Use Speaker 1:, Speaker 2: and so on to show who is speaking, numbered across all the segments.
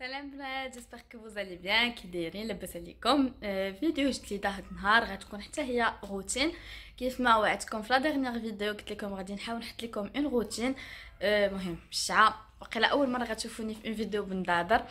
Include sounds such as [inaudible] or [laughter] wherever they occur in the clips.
Speaker 1: سلام بنات j'espère que vous allez bien. كي دايرين لاباس عليكم آه فيديو جديد ليدا هاد النهار غتكون حتى هي روتين. كيف ما وعدتكم في la dernière vidéo قلت لكم غادي نحاول نحط لكم une routine آه مهم الشعا وقيلا أول مرة غتشوفوني في une vidéo بنضاضر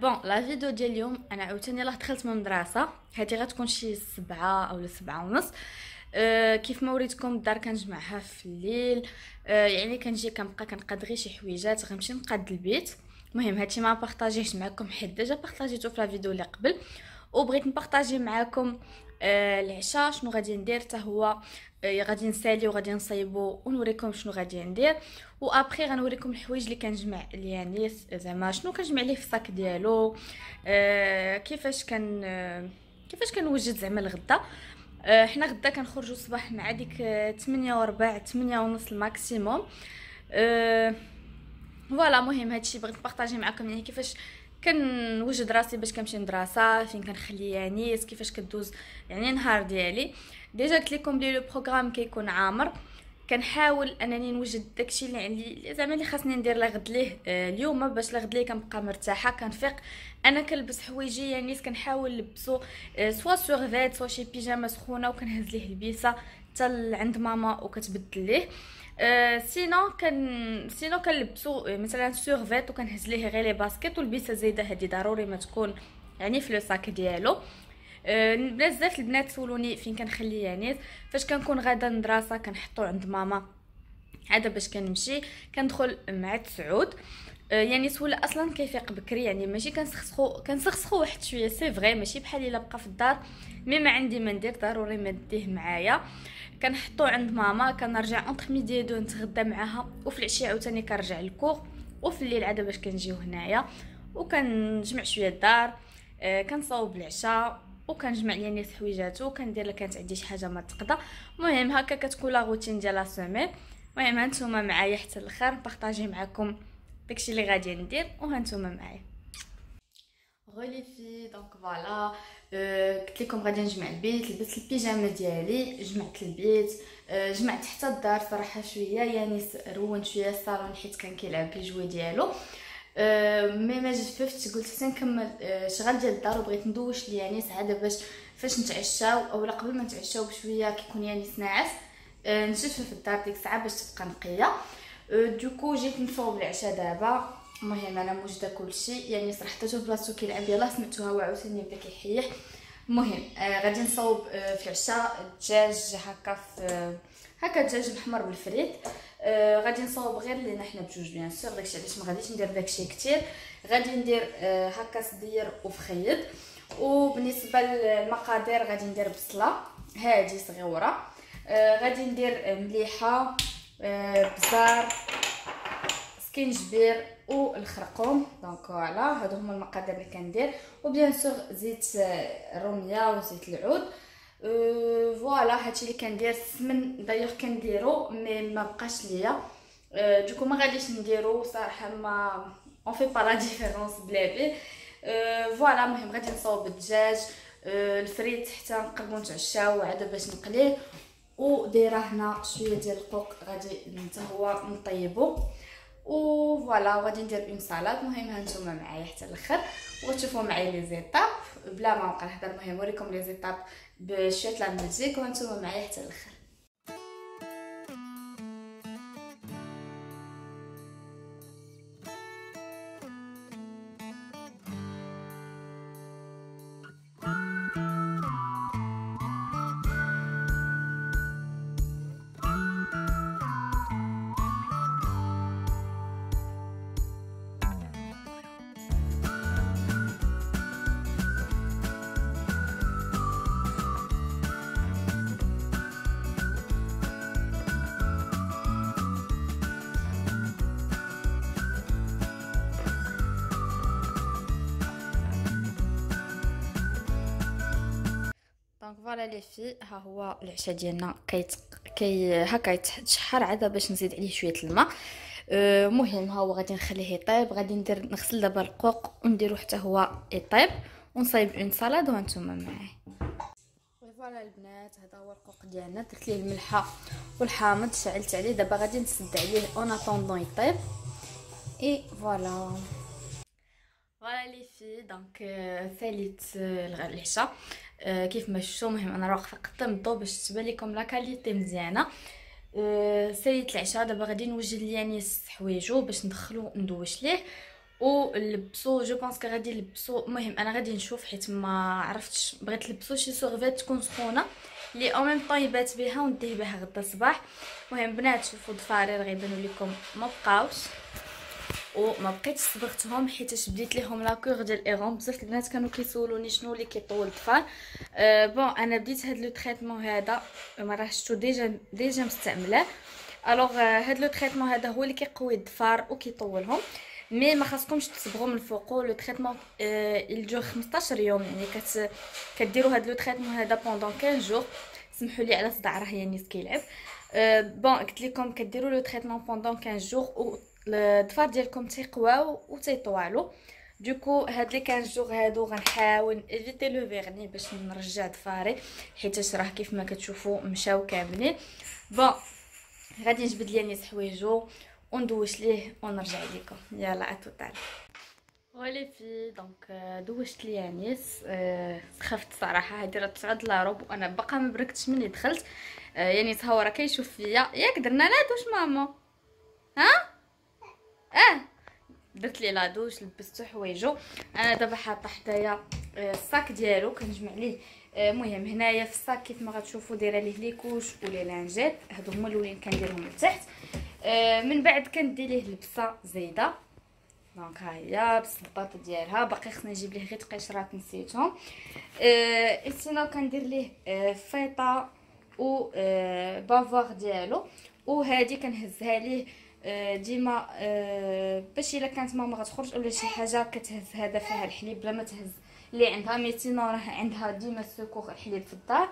Speaker 1: bon la vidéo ديال اليوم أنا عاوتاني يلاه دخلت من المدرسة هذه غتكون شي سبعة أو سبعة ونص. أه كيف ما وريتكم الدار كنجمعها في الليل. أه يعني كنجي كنبقى كنقاد غير شي حويجات غنمشي نقاد البيت. المهم هادشي ما بارطاجيهش معكم حيت déjà بارطاجيتو في la vidéo اللي قبل وبغيت نبارطاجي معكم آه العشاء شنو غادي ندير حتى هو آه غادي نسالي وغادي نصايبو ونوريكم شنو غادي ندير وابخي غنوريكم الحوايج اللي كنجمع ليانيس زعما شنو كنجمع ليه في ال sac ديالو آه كيفاش كان كيفاش كنوجد زعما الغدا. حنا غدا كنخرجوا الصباح مع ديك 8 وربع 8 ونص ال maximum آه voilà مهم هادشي بغيت نبارطاجي معكم يعني كيفاش كنوجد راسي باش كنمشي للمدرسة فين كنخلي يعني كيفاش كدوز يعني نهار ديالي. déjà قلت لكم بلي le programme كيكون عامر كنحاول أنني نوجد داكشي اللي عندي زعما اللي خاصني ندير لغد ليه آه، اليوم باش لغد ليه كنبقى مرتاحة كنفيق. أنا كنلبس حوايجي يعني كنحاول نلبسو soit survêt soit شي بيجامه سخونة وكنهز ليه البيسة حتى عند ماما وكتبدل ليه. sinon كان sinon كنلبسو مثلا survêt وكنهز ليه غير les baskets والبيسة زايدة هذه ضروري ما تكون يعني في le sac ديالو. أه بزاف البنات سولوني فين كنخلي يعني. فاش كنكون غادا المدرسة كنحطو عند ماما. عاده باش كنمشي. كندخل مع تسعود. أه يعني سولا أصلا كيفيق بكري. يعني ماشي كنسخسخو كنسخسخو واحد شوية c'est vrai ماشي بحال إلا بقى في الدار. mais ما عندي ما ندير ضروري ما ديه معايا. كنحطو عند ماما كنرجع entre midi deux نتغدى معاها وفي العشيه عاوتاني كنرجع للكوغ وفي الليل عاد باش كنجيو هنايا وكنجمع شوية الدار آه كنصاوب العشاء وكنجمع يعني حويجاتو وكندير كانت عندي شي حاجة ما تقضى المهم هكا كتكون la routine ديال la semaine المهم هانتوما معايا حتى الآخر بارطاجي معكم داكشي اللي غادي ندير وهانتوما معايا. les filles donc voilà قلت لكم غادي نجمع البيت لبست البيجامه ديالي جمعت البيت جمعت حتى الدار صراحة شوية يعني رون شوية الصالون حيت كان كيلعب les jouets ديالو mais ما جففتش قلت حتى نكمل شغل ديال الدار وبغيت ندوش لي يعني سعاده باش فاش نتعشاو اولا قبل ما نتعشاو بشويه كيكون يعني ناعس نشف في الدار ديك الساعة باش تبقى نقيه du coup جيت نصوب العشاء دابا المهم أنا موجده كلشي يعني صراحة حتى بلاصتو كيلعب يلاه سمعتوها وعاوتاني بدا كيحيح. المهم آه غادي نصاوب آه في العشاء الدجاج هكا في هكا الدجاج محمر بالفريت. آه غادي نصاوب غير لينا حنا بجوج bien sûr. داكشي علاش ما غاديش ندير داكشي كتير. غادي ندير آه هكا صدير وفخيد وبالنسبة للمقادير غادي ندير بصلة. هادي صغيرة. آه غادي ندير مليحة آه بزار سكينجبير. والخرقوم donc voilà هادو هما المقادير اللي كندير. و bien sûr زيت الروميه وزيت العود. voilà هادشي اللي كندير. السمن دايوغ كنديرو mais ما بقاش ليا. du coup ما غاديش نديرو صراحة mais on fait pas la différence بلا بي أه voilà المهم غادي نصاوب الدجاج أه الفريت حتى نقربو نتعشاو عاد باش نقليه. ودايره هنا شوية ديال القوق غادي هو نطيبو. و voilà غادي ندير une salade. المهم هانتوما معايا حتى الآخر. وتشوفوا معايا les étapes. بلا ما نبقى نهضر المهم نوريكم les étapes بشوية la musique. وهانتوما معايا حتى الآخر. voilà les filles ها هو العشاء ديالنا كيت كي هكا يتشحر عاد باش نزيد عليه شوية الماء المهم ها هو غادي نخليه يطيب غادي ندير نغسل دابا القوق ونديرو حتى هو يطيب ونصايب une salade وأنتم معايا voilà البنات هذا هو القوق ديالنا درت ليه الملحه والحامض شعلت عليه دابا غادي نسد عليه en attendant يطيب et voilà voilà les filles donc ساليت العشاء كيف ما شفتوا المهم أنا واقفه قدام الضو باش تبان لكم la qualité مزيانة. ساليت العشاء دابا غادي نوجد ليانيس حوايجو باش ندخلو ندوش ليه. ولبسو je pense غادي نلبسو المهم أنا غادي نشوف حيت ما عرفتش بغيت نلبسو شي survêt تكون سخونة. لي au même temps يبات بها ونديه بها غدا الصباح. المهم بنات شوفوا الضفارير غيبانوا لكم ما بقاوش. وما بقيتش صبغتهم حيت بديت ليهم la cure ديال ايغون بزاف البنات كانوا كيسولوني شنو اللي كيطول الضفار أه bon أنا بديت هاد le traitement هذا ما راه شفتو déjà déjà مستعملة. alors هاد le traitement هذا هو اللي كيقوي الضفار وكيطولهم mais ما خاصكمش تصبغوا من الفوق le traitement يل 15 يوم. يعني كت كديروا هاد le traitement هذا pendant 15 jours سمحوا لي على صداع راه يانيس كيلعب. أه bon قلت لكم كديروا le traitement pendant 15 jours الضفار ديالكم تيقواو و تيطوالو du coup هاد les 15 jours هادو غنحاول éviter le vernis باش نرجع ضفاري حيت راه كيف ما كتشوفوا مشاو كاملين. bon غادي نجبد ليانيس حوايجو وندوش ليه ونرجع لكم يلا à tout à l'heure les filles donc دوشت ليانيس أه سخفت صراحة هادي راه تسعود لاروب وأنا باقا ما بركتش مني دخلت. أه يعني هو راه كيشوف فيا ياك درنا la douche ماما. ها؟ درت لي la douche لبستو حوايجو. أنا دابا حاطه حدايا الصاك ديالو كنجمع ليه المهم هنايا في الصاك كيف ما غتشوفوا دايرة ليه les couches و les lingettes. هادو هما الأولين كنديرهم لتحت. آه، من بعد كندير ليه لبسة زايدة. donc ها هي بالسلطات ديالها. باقي خصني نجيب ليه غير تقشيرات نسيتهم. آه sinon كندير ليه آه، فوطة و آه، bavoir ديالو. وهذه كنهزها ليه ديما باش الا كانت ماما غتخرج ولا شي حاجة كتهز هذا فيها الحليب بلا ما تهز. اللي عندها ميتينو راه عندها ديما ال secours الحليب في الدار.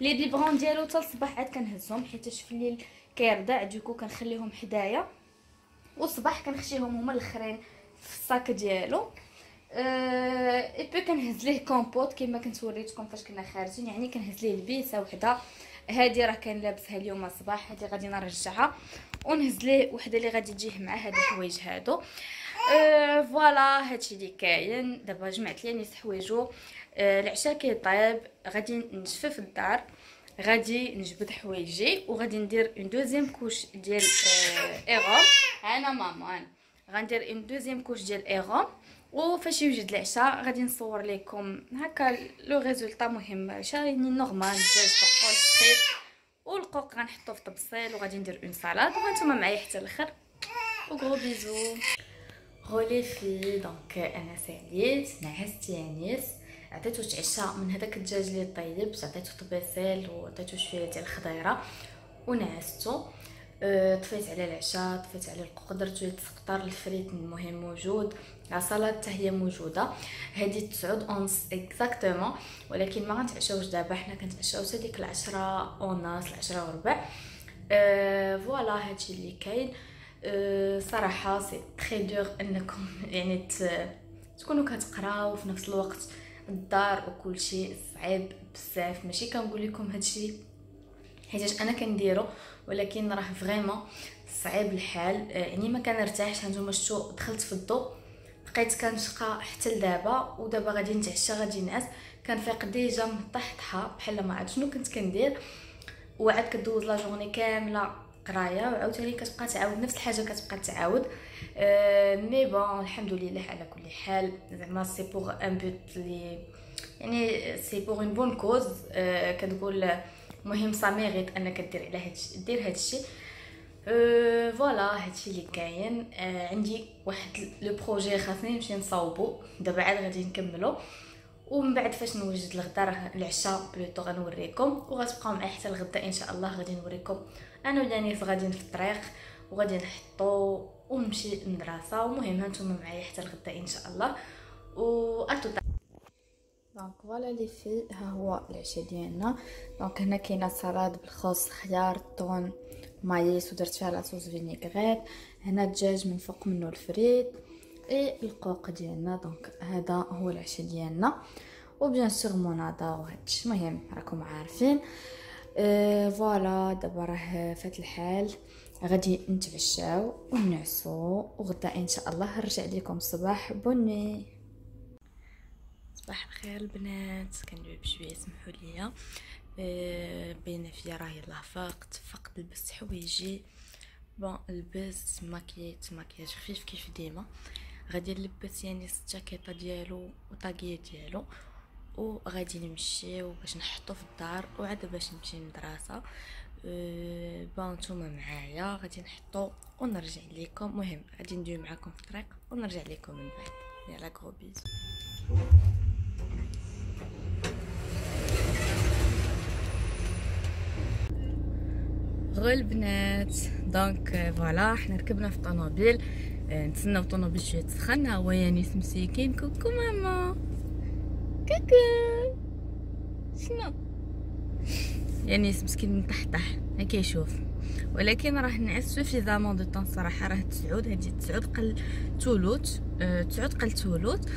Speaker 1: les biberons ديالو حتى الصباح عاد كنهزهم حيت في الليل كيرضع du coup كنخليهم حدايا. والصباح كنخشيهم هما الاخرين في الصاك ديالو. اي بي كنهز ليه كومبوت كما كنت وريتكم فاش كنا خارجين يعني كنهز ليه لبيسة وحدة. هادي راه كان لابسها اليوم الصباح هادي غادي نرجعها. ونهز ليه وحده اللي غادي تجيه مع هاد الحوايج هادو. أه voilà هادشي اللي كاين. دابا جمعت ليانيس حوايجو. أه العشاء كيطيب. غادي نجفف الدار. غادي نجبد حوايجي. وغادي ندير une deuxième couche ديال Herôme أنا ماما غندير une deuxième couche ديال Herôme وفاش يوجد العشاء غادي نصور لكم هكا le résultat مهم. العشاء يعني normal دجاج بقول خفيف والقوق غنحطو في طبسيل وغادي ندير une salade وأنتم معايا حتى الآخر و gros bisous. re les filles donc أنا ساليت نعست ليانيس عطيتو تعشى من هذاك الدجاج اللي طيب عطيتو طبيسيل وعطيتو شوية ديال الخضيرة. ونعستو. طفيت على العشاء طفيت على القوق درت شوية السقطر الفريت المهم موجود la salade حتى هي موجودة. هذه 9 ونص exactement ولكن ما غنتعشاوش دابا حنا كنتعشاو حتى ديك العشرة ونص العشرة وربع. أه voilà هادشي اللي كاين. أه صراحة c'est très dur إنكم [laughs] يعني تكونوا كتقراو في نفس الوقت. الدار وكل شيء صعيب بزاف. ماشي كنقول لكم هادشي حيت أنا كنديرو. ولكن راه vraiment صعيب الحال. يعني ما كنرتاحش هانتوما شفتوا دخلت في الضو بقيت كنشقى حتى لدابا ودابا غادي نتعشى غادي نعس كنفيق déjà مطحطحه بحال ما عرفت شنو كنت كندير. وعاد كدوز la journée كاملة قراية وعاوتاني كتبقى تعاود نفس الحاجة كتبقى تعاود. أه mais bon الحمد لله على كل حال. زعما c'est pour un but لي يعني c'est pour une bonne cause أه كتقول مهم ça mérite انك دير على هادشي دير هادشي. أه voilà هادشي اللي كاين. أه عندي واحد le projet خاصني نمشي نصاوبو. دابا عاد غادي نكملو. ومن بعد فاش نوجد الغدا راه العشاء plutôt غنوريكم. وغتبقاو معايا حتى الغدا إن شاء الله غادي نوريكم. أنا ويانيس غاديين في الطريق وغادي نحطو ونمشي للمدرسة. ومهم هانتوما معايا حتى الغدا إن شاء الله. و donc voilà les filles ها هو العشاء ديالنا donc هنا كاينة سلطه بالخس خيار طون maïs ودرت فيها la sauce vinaigrette. هنا الدجاج من فوق منه ال frites. et القوق ديالنا. donc هذا هو العشاء ديالنا. و bien sûr مونادا وهادشي المهم راكم عارفين. أه voilà دابا راه فات الحال. غادي نتعشاو ونعسو. وغدا إن شاء الله نرجع لكم الصباح bonne nuit. صباح الخير البنات. كندوي بشويه سمحوا لي أه بين فيا راه يلاه فقت فقت لبست حوايجي. bon لبست ماكيت ماكياج خفيف كيف ديما. غادي نلبس يعني الجاكيطة ديالو وطاقية ديالو. وغادي نمشيو باش نحطو في الدار وعاد باش نمشي للمدرسة. أه bon نتوما معايا. غادي نحطو ونرجع لكم مهم غادي ندوي معاكم في الطريق ونرجع لكم من بعد. يلا gros bisous re البنات donc voilà حنا ركبنا في الطوموبيل نتسناو الطوموبيل شوية تسخن ها هو يانيس مسكين coucou ماما. coucou. شنو؟ يانيس مسكين مطحطح ما كيشوف ولكن راه نعس suffisamment de temps صراحة. راه تسعود. هادي تسعود قل تولوت. أه تسعود قل تولوت.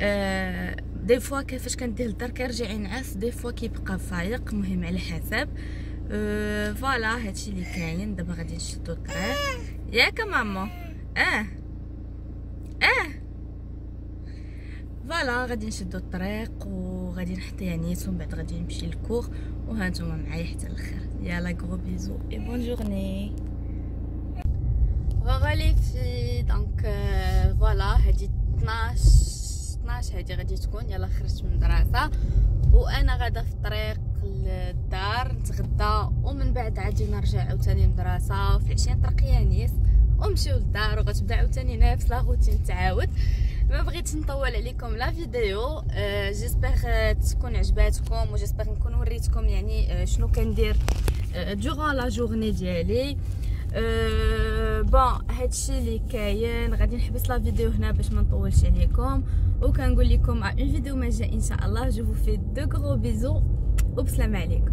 Speaker 1: أه des fois كيفاش كندير الدار كيرجع ينعس. des fois كيبقى فايق. مهم على حسب أه voilà هادشي اللي كاين دابا غادي نشدو الطريق ياك ماما آه آه voilà غادي نشدو الطريق وغادي نحط يانيس ومن بعد غادي نمشي للكوغ وهانتوما معايا حتى الآخر يلا gros bisous et bonne journée غالي في donc voilà هادي 12 12 هادي غادي تكون يلا خرجت من المدرسة وأنا غادا في الطريق للدار نتغدى ومن بعد عادي نرجع عاوتاني للمدرسة. وفي العشيه نطرق يانيس ونمشيو للدار وغتبدأ عاوتاني نفس la routine تعاود ما بغيتش نطول عليكم la vidéo. أه j'espère تكون عجباتكم و j'espère نكون وريتكم يعني شنو كندير durant la journée ديالي. أه bon هادشي اللي كاين. غادي نحبس la vidéo هنا باش ما نطولش عليكم. وكنقول لكم une vidéo ما جاء إن شاء الله. je vous fais de gros bisous وبسلام عليكم.